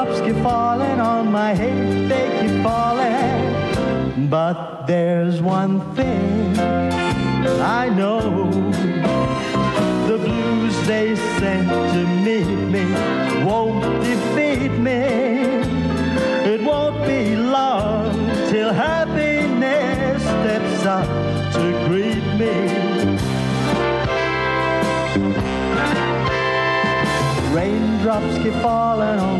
Raindrops keep falling on my head, they keep falling. But there's one thing I know. The blues they sent to meet me won't defeat me. It won't be long till happiness steps up to greet me. Raindrops keep falling on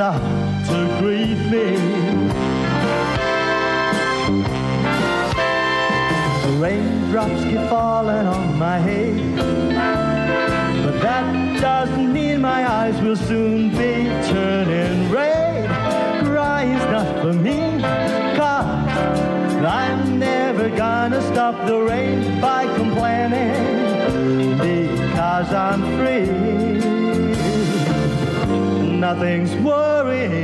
steps up uh, to greet me. The raindrops keep falling on my head, but that doesn't mean my eyes will soon be turning red. Crying's not for me, cause I'm never gonna stop the rain by complaining because I'm free. Nothing's worrying